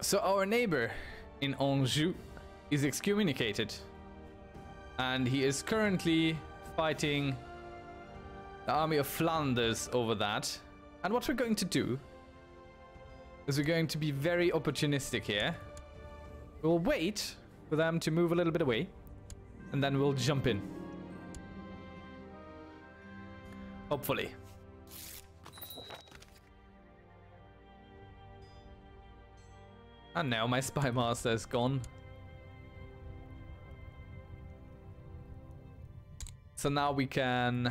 So our neighbor in Anjou is excommunicated. And he is currently fighting the army of Flanders over that. And what we're going to do is we're going to be very opportunistic here. We'll wait for them to move a little bit away. And then we'll jump in. Hopefully. And now my spy master is gone. So now we can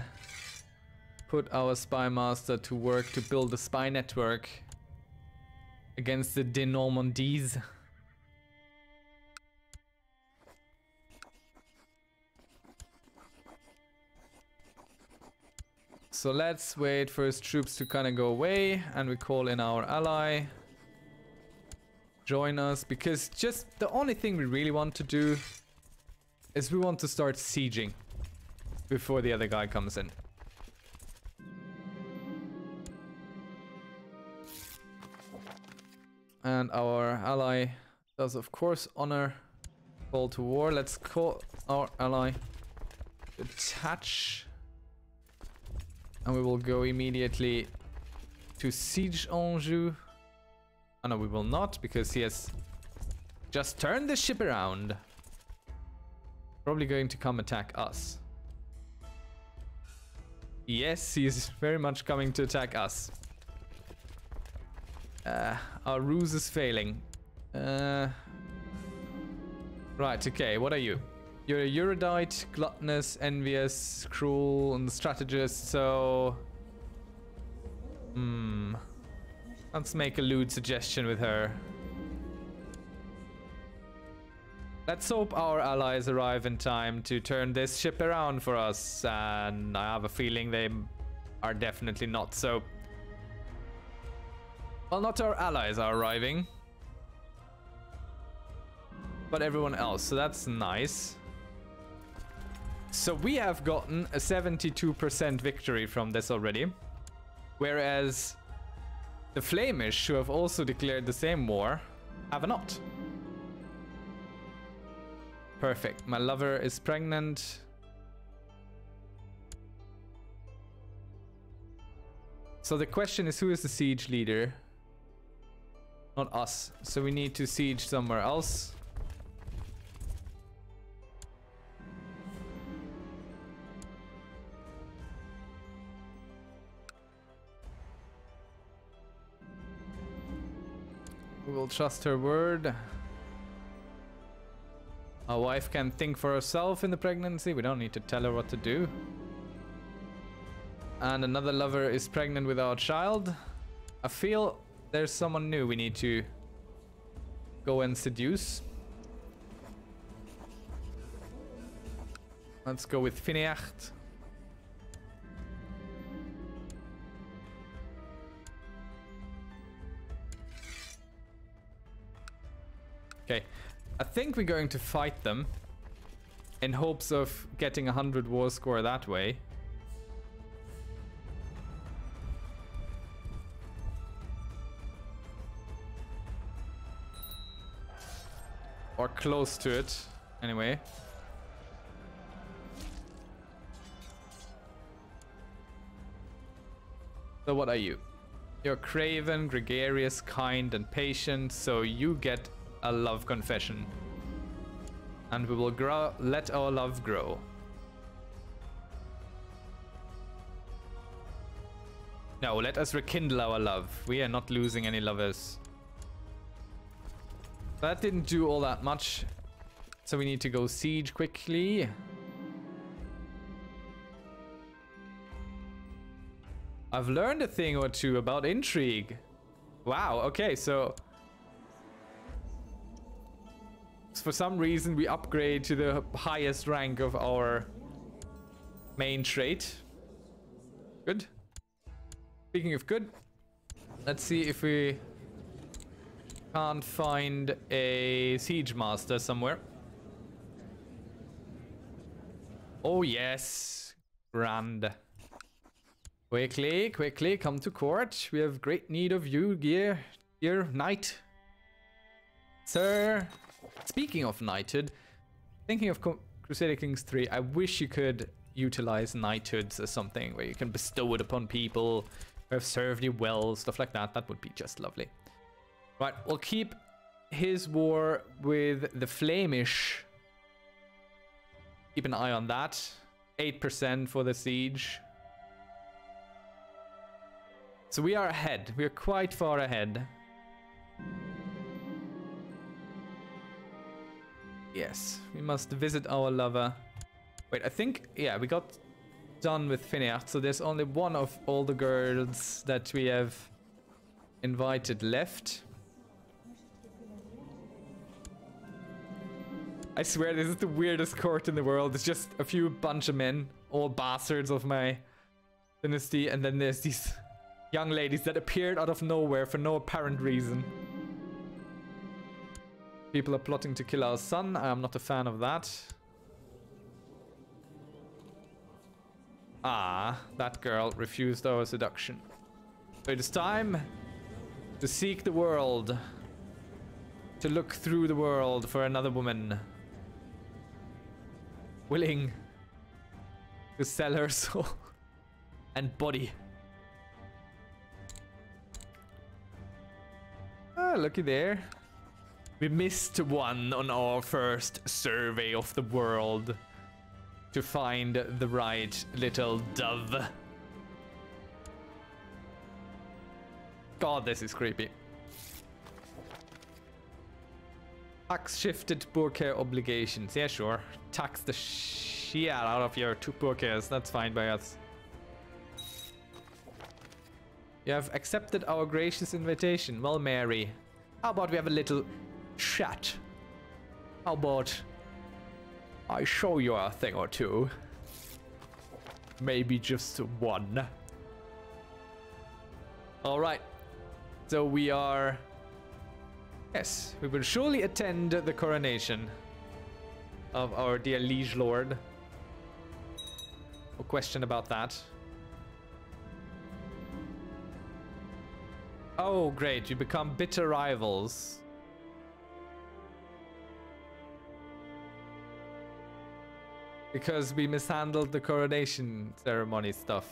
put our spy master to work to build a spy network against the De Normandies. So let's wait for his troops to kind of go away and we call in our ally. Join us because just the only thing we really want to do is we want to start sieging before the other guy comes in. And our ally does of course honor call to war. Let's call our ally attach. And we will go immediately to siege Anjou. Oh no, we will not because he has just turned the ship around. Probably going to come attack us. Yes, he is very much coming to attack us. Uh, our ruse is failing. Uh, right, okay, what are you? You're a erudite, gluttonous, envious, cruel, and strategist, so... Hmm... Let's make a lewd suggestion with her. Let's hope our allies arrive in time to turn this ship around for us, and I have a feeling they are definitely not, so... Well, not our allies are arriving. But everyone else, so that's nice. So we have gotten a 72% victory from this already. Whereas the Flemish, who have also declared the same war, have not. Perfect. My lover is pregnant. So the question is who is the siege leader? Not us. So we need to siege somewhere else. Will trust her word. A wife can think for herself in the pregnancy. We don't need to tell her what to do. And another lover is pregnant with our child. I feel there's someone new we need to go and seduce. Let's go with Fineacht. Okay, I think we're going to fight them in hopes of getting a 100 war score that way. Or close to it, anyway. So what are you? You're craven, gregarious, kind, and patient, so you get a love confession. And we will grow, let our love grow. No, let us rekindle our love. We are not losing any lovers. That didn't do all that much. So we need to go siege quickly. I've learned a thing or two about intrigue. Wow, okay, so for some reason we upgrade to the highest rank of our main trait. Good. Speaking of good, let's see if we can't find a siege master somewhere. Oh yes, grand. Quickly, quickly, come to court. We have great need of you, dear, dear knight. Sir, speaking of knighthood, thinking of Crusader Kings 3, I wish you could utilize knighthoods as something where you can bestow it upon people who have served you well, stuff like that. That would be just lovely. Right, we'll keep his war with the Flemish. Keep an eye on that. 8% for the siege. So we are ahead. We are quite far ahead. Yes, we must visit our lover. Wait, I think, yeah, we got done with Finiart, so there's only one of all the girls that we have invited left. I swear this is the weirdest court in the world. It's just a few bunch of men, all bastards of my dynasty, and then there's these young ladies that appeared out of nowhere for no apparent reason. People are plotting to kill our son. I am not a fan of that. Ah, that girl refused our seduction. So it is time to seek the world. To look through the world for another woman. Willing to sell her soul and body. Ah, looky there. We missed one on our first survey of the world to find the right little dove. God, this is creepy. Tax shifted care obligations. Yeah, sure. Tax the shit out of your two cares. That's fine by us. You have accepted our gracious invitation. Well, Mary, how about we have a little chat. How about I show you a thing or two? Maybe just one. Alright. So we are... Yes, we will surely attend the coronation of our dear liege lord. No question about that. Oh, great. You become bitter rivals. Because we mishandled the coronation ceremony stuff.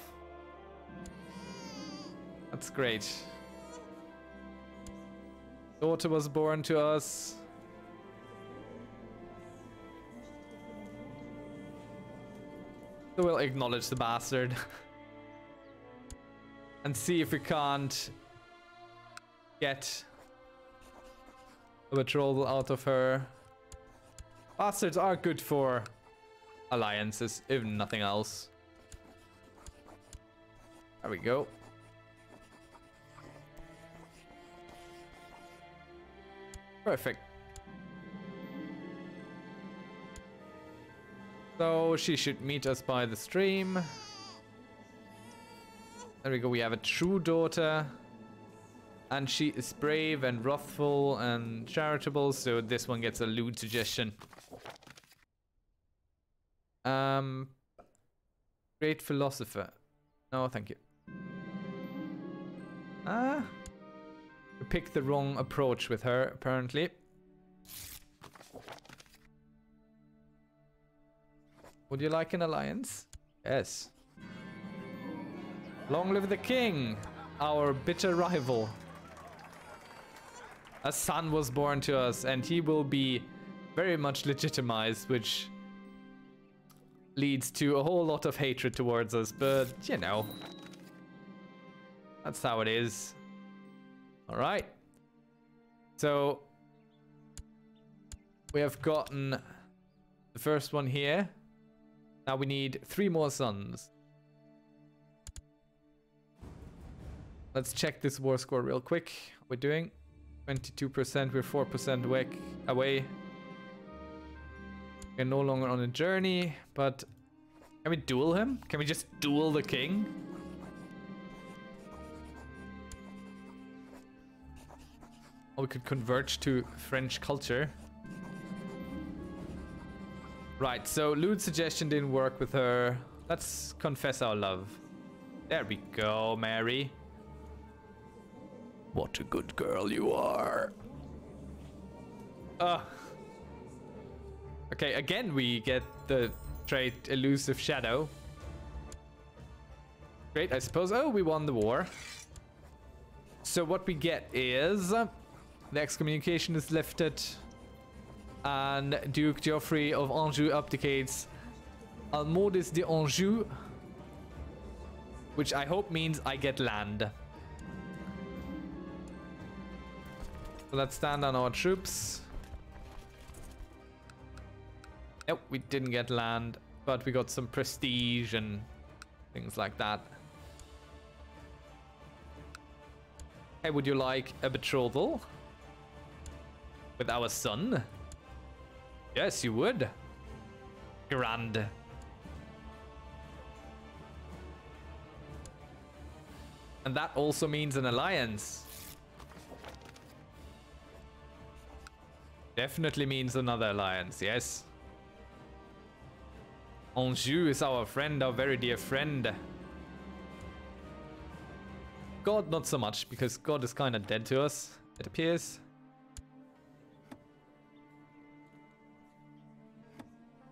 That's great. Daughter was born to us. So we'll acknowledge the bastard. and see if we can't get a betrothal out of her. Bastards are good for alliances, if nothing else. There we go. Perfect. So she should meet us by the stream. There we go, we have a true daughter. And she is brave and wrathful and charitable, so this one gets a lewd suggestion. Um, great philosopher. No, thank you. Ah, we picked the wrong approach with her, apparently. Would you like an alliance? Yes. Long live the king, our bitter rival. A son was born to us and he will be very much legitimized, which leads to a whole lot of hatred towards us, but you know, that's how it is. All right. So we have gotten the first one here. Now we need three more sons. Let's check this war score real quick. We're doing 22%, we're 4% away. We're no longer on a journey, but can we duel him? Can we just duel the king? Or we could converge to French culture. Right, so lewd suggestion didn't work with her. Let's confess our love. There we go, Mary. What a good girl you are. Uh. Okay, again we get the trait Elusive Shadow. Great, I suppose. Oh, we won the war. So what we get is... The excommunication is lifted. And Duke Geoffrey of Anjou abdicates. Almodis de Anjou. Which I hope means I get land. So let's stand on our troops. Nope, we didn't get land, but we got some prestige and things like that. Hey, would you like a betrothal? With our son? Yes, you would. Grand. And that also means an alliance. Definitely means another alliance, yes. Anjou is our friend, our very dear friend. God, not so much, because God is kind of dead to us, it appears.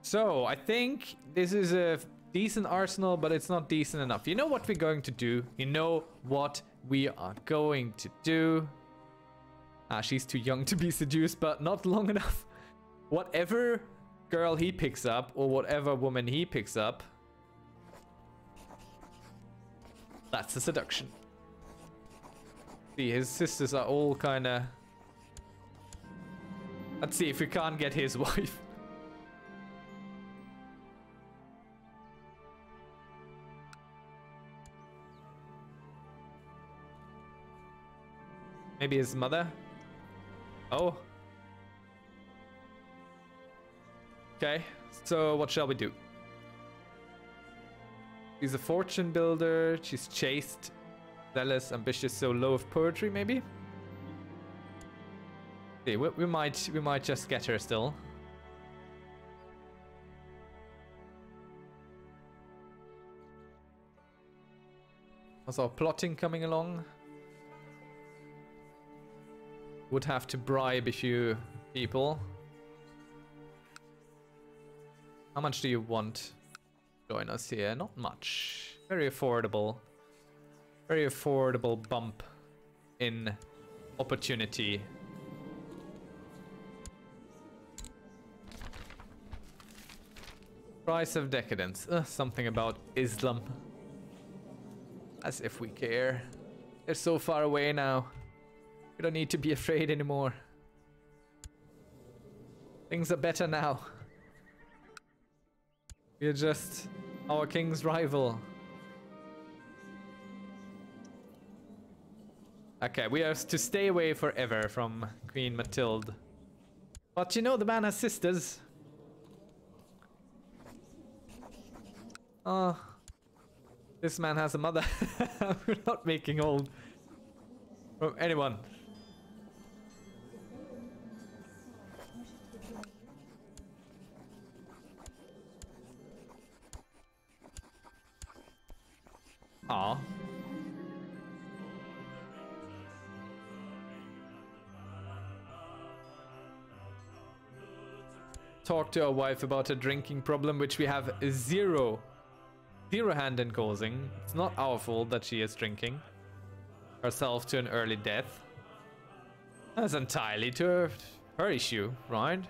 So, I think this is a decent arsenal, but it's not decent enough. You know what we're going to do? You know what we are going to do? Ah, she's too young to be seduced, but not long enough. Whatever girl he picks up, or whatever woman he picks up, that's a seduction. See, his sisters are all kind of... Let's see if we can't get his wife. Maybe his mother? Oh. Okay, so what shall we do? She's a fortune builder, she's chaste, zealous, ambitious, so low of poetry maybe? We, we might we might just get her still. Also plotting coming along. Would have to bribe a few people. How much do you want? Join us here. Not much. Very affordable. Very affordable bump in opportunity. Price of decadence. Uh, something about Islam. As if we care. They're so far away now. We don't need to be afraid anymore. Things are better now. We're just our king's rival. Okay, we are to stay away forever from Queen Mathilde. But you know the man has sisters. Oh. This man has a mother. We're not making old. From anyone. Aw. Talk to our wife about a drinking problem, which we have zero, zero hand in causing. It's not our fault that she is drinking herself to an early death. That's entirely to her, her issue, right?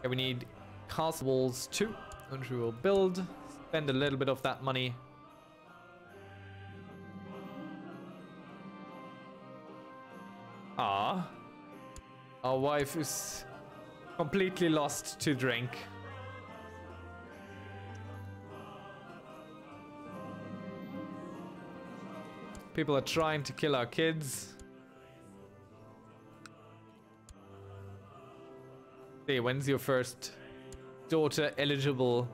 Okay, we need castle walls too, which we will build. Spend a little bit of that money Our wife is completely lost to drink. People are trying to kill our kids. Hey, when's your first daughter eligible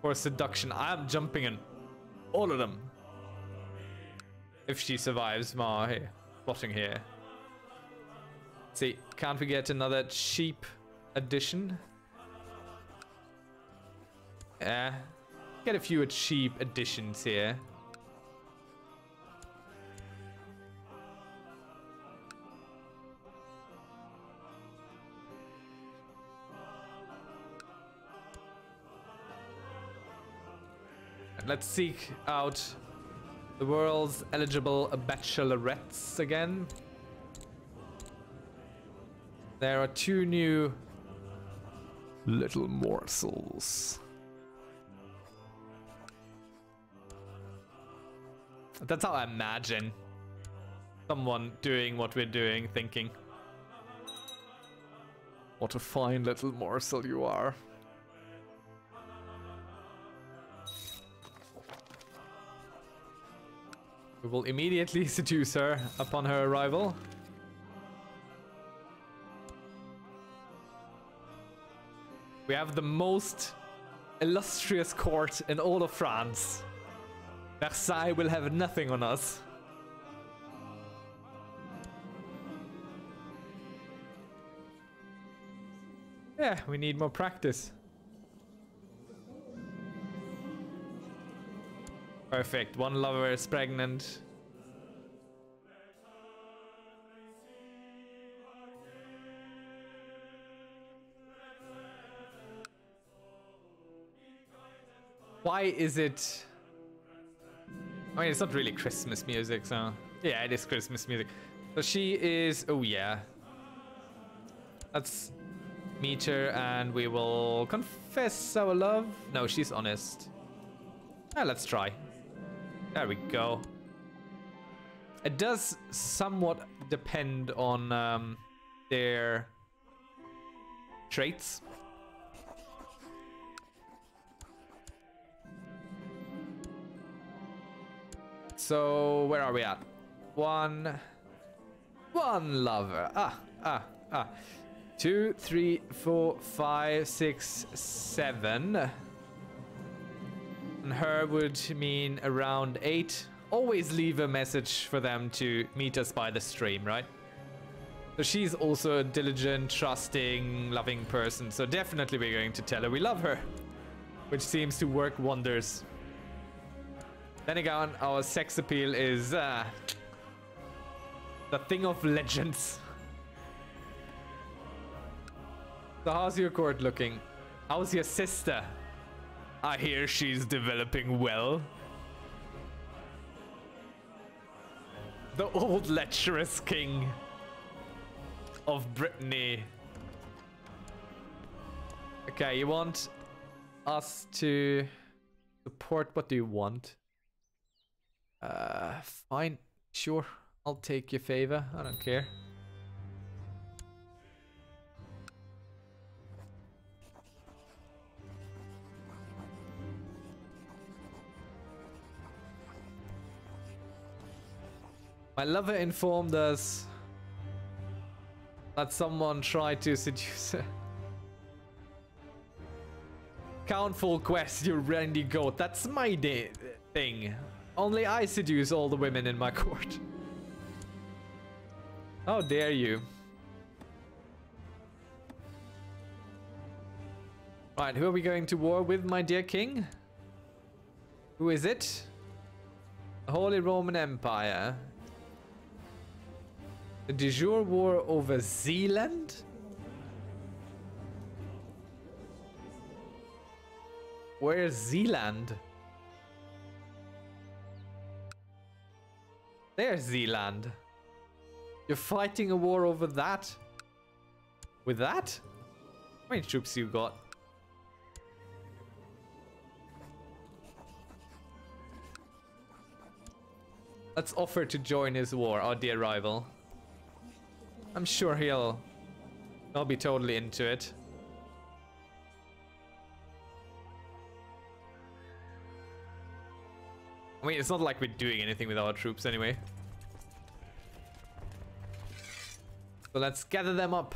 for seduction? I'm jumping in all of them. If she survives my plotting here. See, can't we get another cheap addition? Yeah. Get a few cheap additions here. Let's seek out the world's eligible bachelorettes again. There are two new little morsels. That's how I imagine someone doing what we're doing, thinking. What a fine little morsel you are. We will immediately seduce her upon her arrival. We have the most illustrious court in all of France. Versailles will have nothing on us. Yeah, we need more practice. Perfect. One lover is pregnant. Why is it... I mean, it's not really Christmas music, so... Yeah, it is Christmas music. So she is... Oh, yeah. Let's meet her and we will confess our love. No, she's honest. Ah, let's try. There we go. It does somewhat depend on um, their traits. So where are we at? One, one lover. Ah, ah, ah. Two, three, four, five, six, seven. And her would mean around eight. Always leave a message for them to meet us by the stream, right? So she's also a diligent, trusting, loving person. So definitely we're going to tell her we love her. Which seems to work wonders. Then again, our sex appeal is uh, the thing of legends. So how's your court looking? How's your sister? I hear she's developing well. The old lecherous king of Brittany. Okay, you want us to support what do you want? Uh, fine. Sure. I'll take your favor. I don't care. My lover informed us that someone tried to seduce her. Count Foulques, you randy goat. That's my day thing. Only I seduce all the women in my court. How dare you? Right, who are we going to war with, my dear king? Who is it? The Holy Roman Empire. The de jure war over Zealand? Where's Zealand? There's Zealand. You're fighting a war over that? With that? How many troops you got? Let's offer to join his war, our dear rival. I'm sure he'll... I'll be totally into it. I mean, it's not like we're doing anything with our troops anyway. So let's gather them up.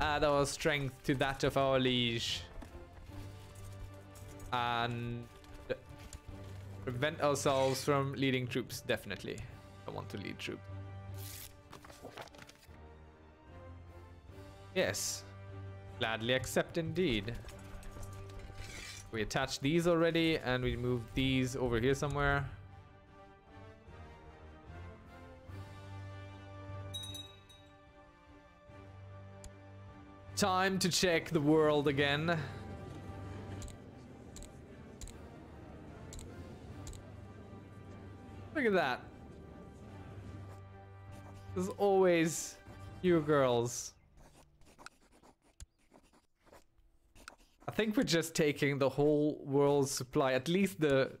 Add our strength to that of our liege. And prevent ourselves from leading troops, definitely. I want to lead troops. Yes. Gladly accept indeed. We attached these already and we moved these over here somewhere. Time to check the world again. Look at that. There's always you girls. I think we're just taking the whole world's supply, at least the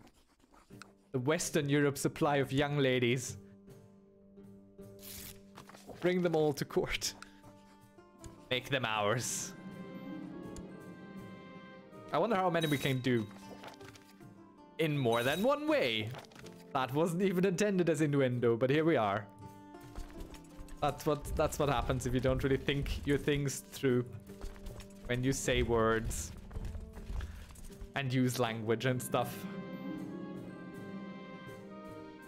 the Western Europe supply of young ladies. Bring them all to court. Make them ours. I wonder how many we can do in more than one way. That wasn't even intended as innuendo, but here we are. That's what that's what happens if you don't really think your things through when you say words and use language and stuff.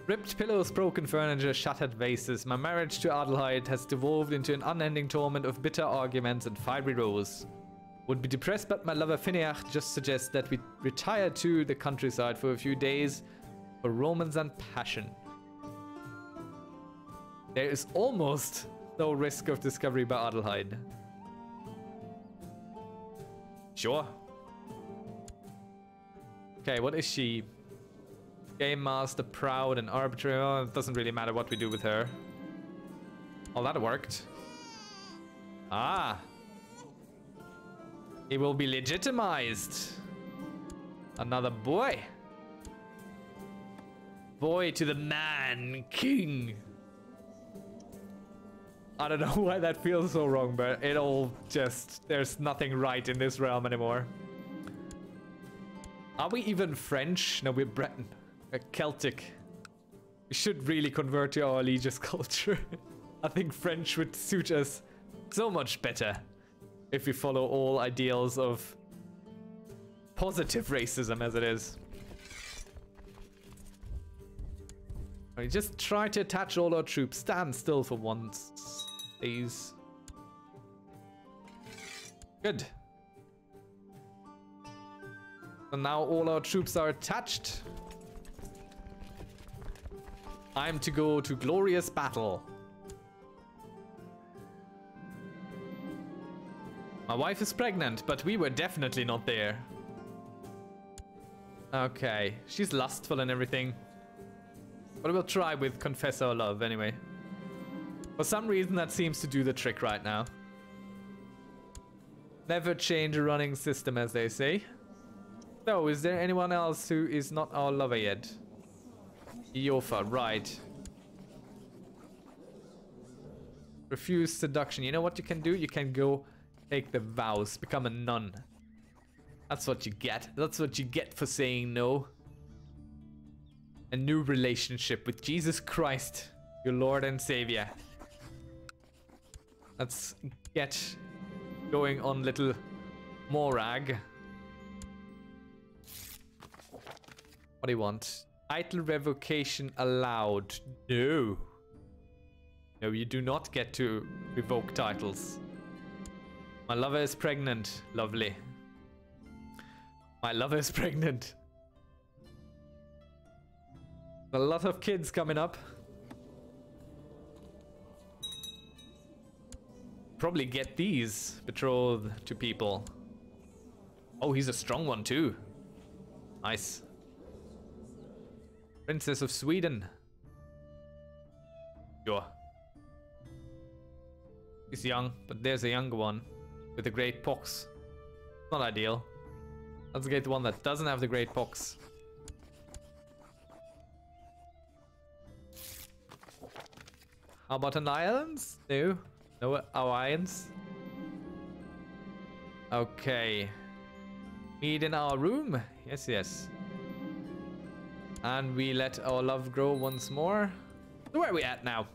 Ripped pillows, broken furniture, shattered vases. My marriage to Adelheid has devolved into an unending torment of bitter arguments and fiery rows. Would be depressed, but my lover Finiach just suggests that we retire to the countryside for a few days for romance and passion. There is almost no risk of discovery by Adelheid. Sure. Okay, what is she? Game master, proud and arbitrary. Oh, it doesn't really matter what we do with her. Oh, that worked. Ah. He will be legitimized. Another boy. Boy to the man, king. I don't know why that feels so wrong, but it all just... There's nothing right in this realm anymore. Are we even French? No, we're Breton. We're Celtic. We should really convert to our religious culture. I think French would suit us so much better if we follow all ideals of positive racism as it is. We just try to attach all our troops. Stand still for once, please. Good. So now all our troops are attached. Time to go to glorious battle. My wife is pregnant, but we were definitely not there. Okay, she's lustful and everything. But we'll try with Confess Our Love anyway. For some reason that seems to do the trick right now. Never change a running system as they say. So, is there anyone else who is not our lover yet? Yofa, right. Refuse seduction. You know what you can do? You can go take the vows, become a nun. That's what you get. That's what you get for saying no. A new relationship with Jesus Christ, your Lord and Savior. Let's get going on little Morag. What do you want? Title revocation allowed. No. No, you do not get to revoke titles. My lover is pregnant. Lovely. My lover is pregnant. A lot of kids coming up. Probably get these betrothed to people. Oh, he's a strong one too. Nice. Princess of Sweden. Sure. He's young, but there's a younger one with the great pox. Not ideal. Let's get the one that doesn't have the great pox. How about an island? No. No alliance. Okay. Meet in our room. Yes, yes. And we let our love grow once more. Where are we at now?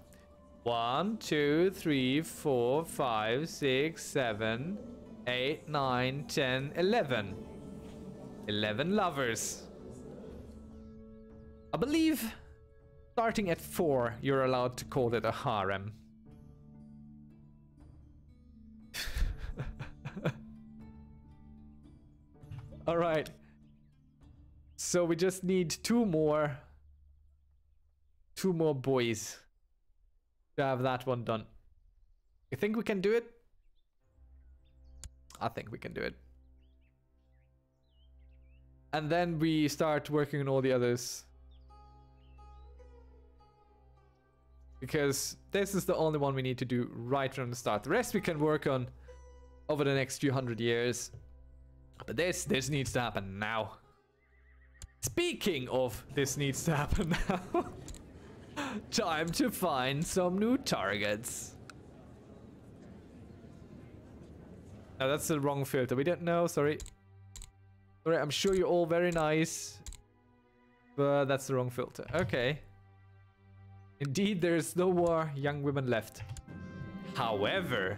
One, two, three, four, five, six, seven, eight, nine, ten, eleven. Eleven lovers. I believe starting at four, you're allowed to call it a harem. All right. So we just need two more. Two more boys to have that one done. You think we can do it? I think we can do it. And then we start working on all the others. Because this is the only one we need to do right from the start. The rest we can work on over the next few hundred years. But this, this needs to happen now. Speaking of this needs to happen now. Time to find some new targets. No, that's the wrong filter. We didn't know, sorry. Sorry, I'm sure you're all very nice. But that's the wrong filter. Okay. Indeed, there's no more young women left. However,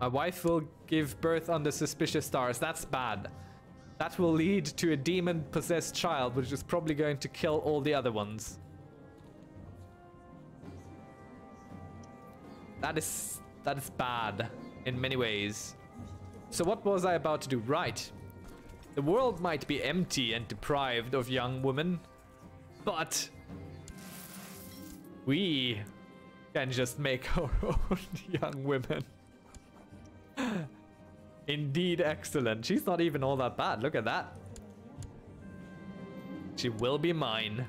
my wife will give birth under suspicious stars. That's bad. That will lead to a demon-possessed child, which is probably going to kill all the other ones. That is that is bad in many ways. So what was I about to do? Right. The world might be empty and deprived of young women, but we can just make our own young women. Indeed excellent. She's not even all that bad. Look at that. She will be mine.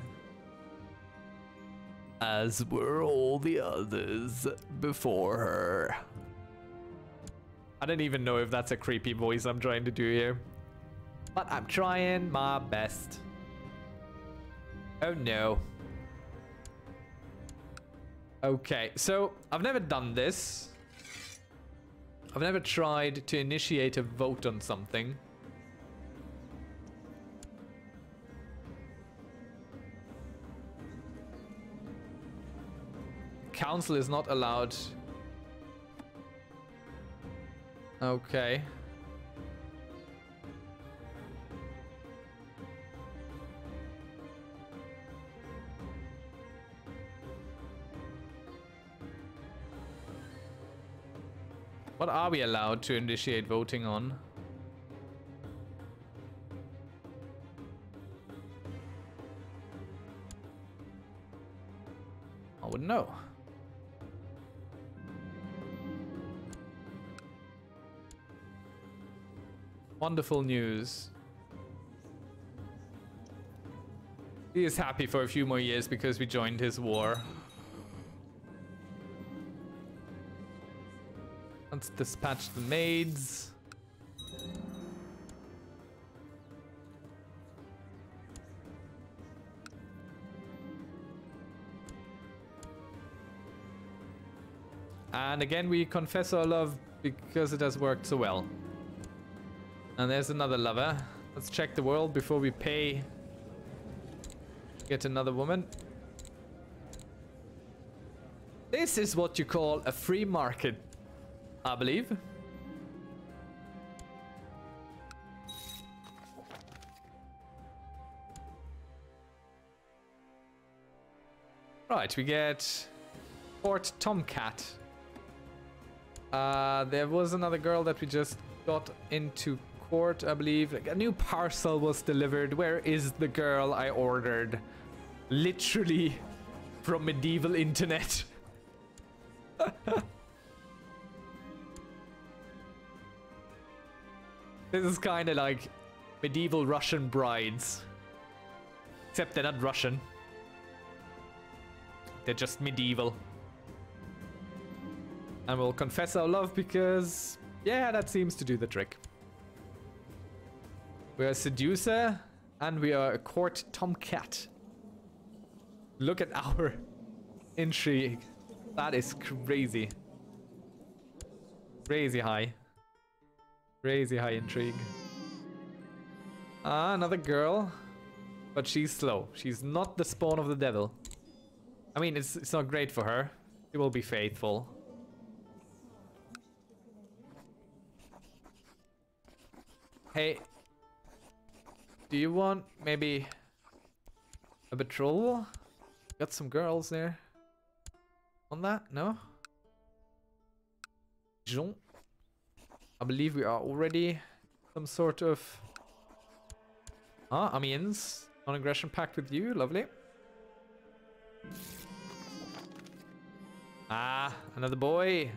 As were all the others before her. I don't even know if that's a creepy voice I'm trying to do here. But I'm trying my best. Oh no. Okay, so I've never done this. I've never tried to initiate a vote on something. Council is not allowed. Okay. What are we allowed to initiate voting on? I wouldn't know. Wonderful news. He is happy for a few more years because we joined his war. Let's dispatch the maids. And again, we confess our love because it has worked so well. And there's another lover. Let's check the world before we pay. Get another woman. This is what you call a free market I believe. Right, we get Court Tomcat. Uh, there was another girl that we just got into court, I believe. Like a new parcel was delivered. Where is the girl I ordered? Literally from medieval internet. This is kind of like medieval Russian brides. Except they're not Russian. They're just medieval. And we'll confess our love because, yeah, that seems to do the trick. We're a seducer and we are a court tomcat. Look at our intrigue. That is crazy. Crazy high. Crazy high intrigue. Ah, another girl. But she's slow. She's not the spawn of the devil. I mean, it's, it's not great for her. She will be faithful. Hey. Do you want maybe a patrol? Got some girls there. On that? No? Jean? I believe we are already some sort of... Ah, Amiens. Non-aggression pact with you. Lovely. Ah, another boy.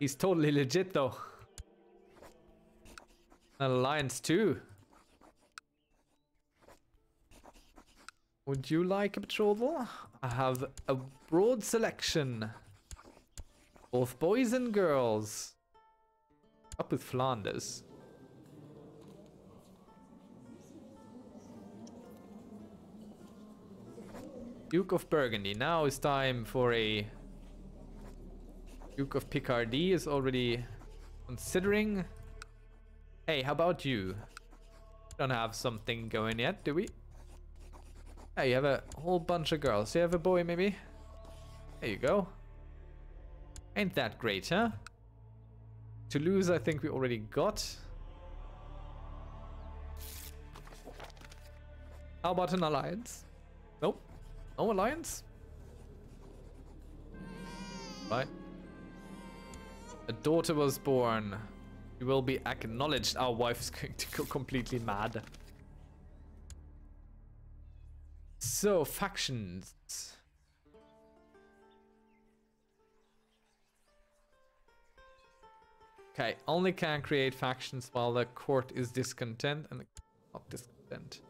He's totally legit though. An alliance too. Would you like a betrothal? I have a broad selection. Both boys and girls. Up with Flanders. Duke of Burgundy. Now it's time for a... Duke of Picardy is already considering. Hey, how about you? Don't have something going yet, do we? Yeah, you have a whole bunch of girls. You have a boy, maybe? There you go. Ain't that great, huh? Toulouse, I think we already got. How about an alliance? Nope. No alliance? Right. A daughter was born. You will be acknowledged. Our wife is going to go completely mad. So, factions. Okay, only can create factions while the court is discontent and not discontent.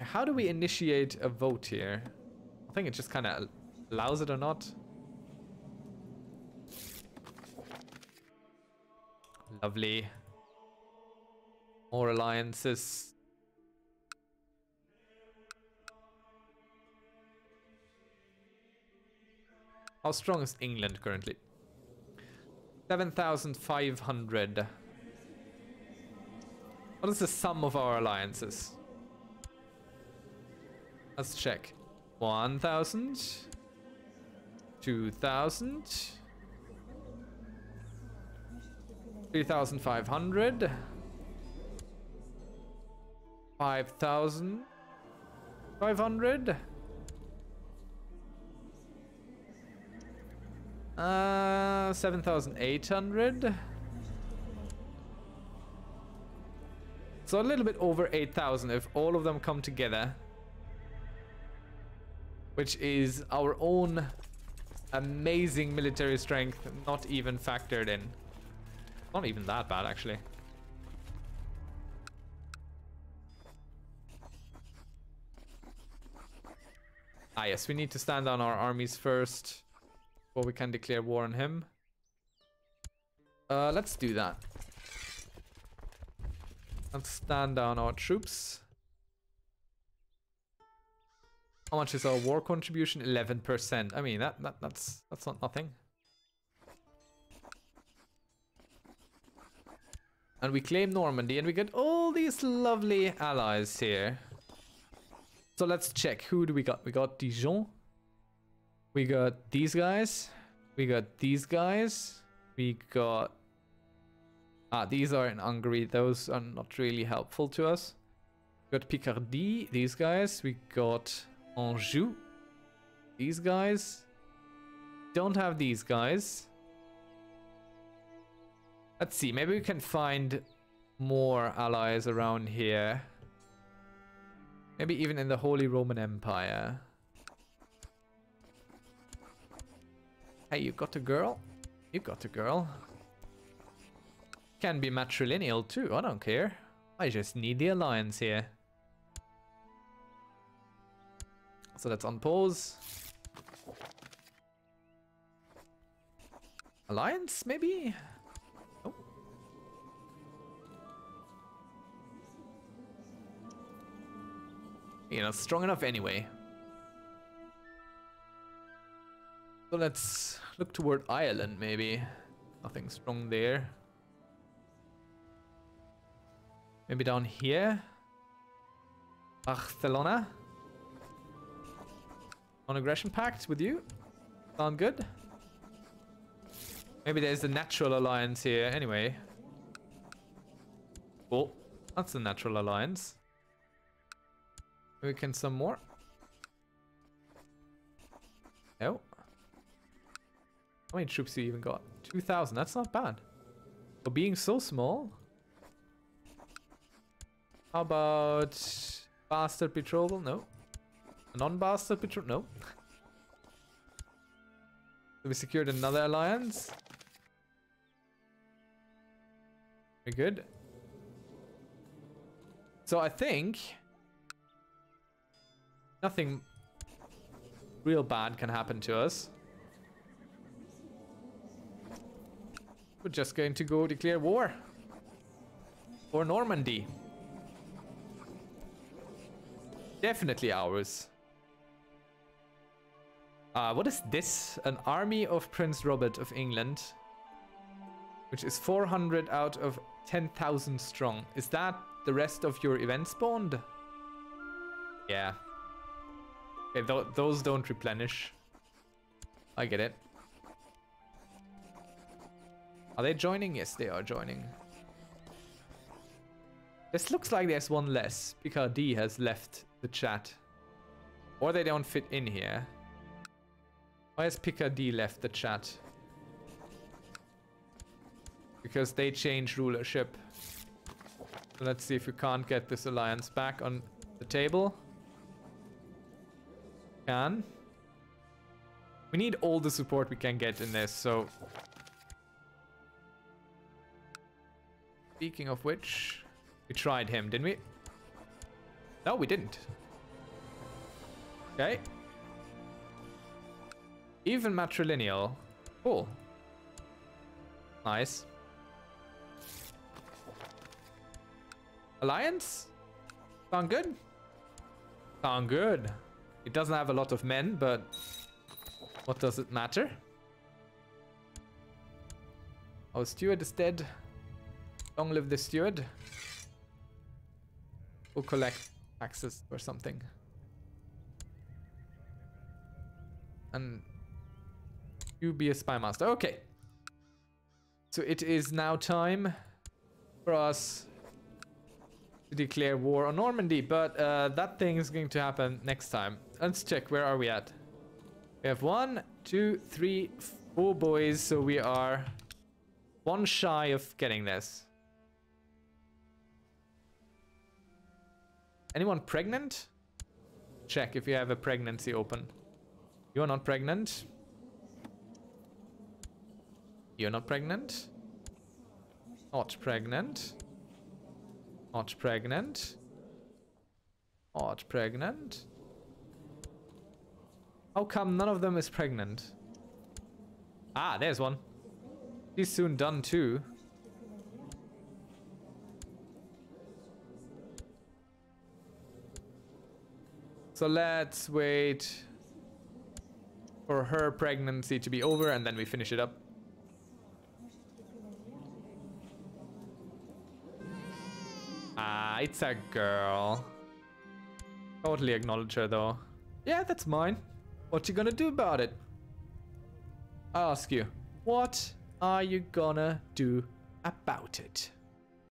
How do we initiate a vote here? I think it just kind of allows it or not. Lovely. More alliances. How strong is England currently? 7,500. What is the sum of our alliances? Let's check. 1,000. 2,000. 3,500. 5,000. Uh, 7,800. So a little bit over 8,000 if all of them come together which is our own amazing military strength, not even factored in. Not even that bad, actually. Ah, yes, we need to stand down our armies first before we can declare war on him. Uh, let's do that. Let's stand down our troops. How much is our war contribution? 11%. I mean, that, that that's that's not nothing. And we claim Normandy and we get all these lovely allies here. So let's check. Who do we got? We got Dijon. We got these guys. We got these guys. We got... Ah, these are in Hungary. Those are not really helpful to us. We got Picardy. These guys. We got Anjou. These guys. Don't have these guys. Let's see, maybe we can find more allies around here. Maybe even in the Holy Roman Empire. Hey, you got a girl? You got a girl. Can be matrilineal too, I don't care. I just need the alliance here. So let's unpause. Alliance, maybe? Oh. You know, strong enough anyway. So let's look toward Ireland, maybe. Nothing strong there. Maybe down here? Barcelona? Non-aggression pact with you? Sound good? Maybe there's a natural alliance here anyway. Cool. That's a natural alliance. We can some more. No. How many troops do you even got? 2,000. That's not bad. For being so small. How about bastard betrothal? No non-bastard betrothal? No. we secured another alliance. Very good. So I think nothing real bad can happen to us. We're just going to go declare war. Or Normandy. Definitely ours. Uh, what is this? An army of Prince Robert of England. Which is 400 out of 10,000 strong. Is that the rest of your event spawned? Yeah. Okay, th those don't replenish. I get it. Are they joining? Yes, they are joining. This looks like there's one less. Picardy has left the chat. Or they don't fit in here. Why has Picardy left the chat? Because they changed rulership. Let's see if we can't get this alliance back on the table. Can. We need all the support we can get in this, so... Speaking of which, we tried him, didn't we? No, we didn't. Okay. Even matrilineal. Cool. Nice. Alliance? Sound good? Sound good. It doesn't have a lot of men, but what does it matter? Our steward is dead. Long live the steward. We'll collect taxes or something. And you be a spy master. Okay. So it is now time for us to declare war on Normandy, but uh, that thing is going to happen next time. Let's check, where are we at? We have one, two, three, four boys, so we are one shy of getting this. Anyone pregnant? Check if you have a pregnancy open. You're not pregnant. You're not pregnant. Not pregnant. Not pregnant. Not pregnant. How come none of them is pregnant? Ah, there's one. She's soon done too. So let's wait for her pregnancy to be over and then we finish it up. Ah, it's a girl. Totally acknowledge her though. Yeah, that's mine. What you gonna do about it? I ask you, what are you gonna do about it?